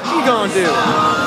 fuck you gonna do?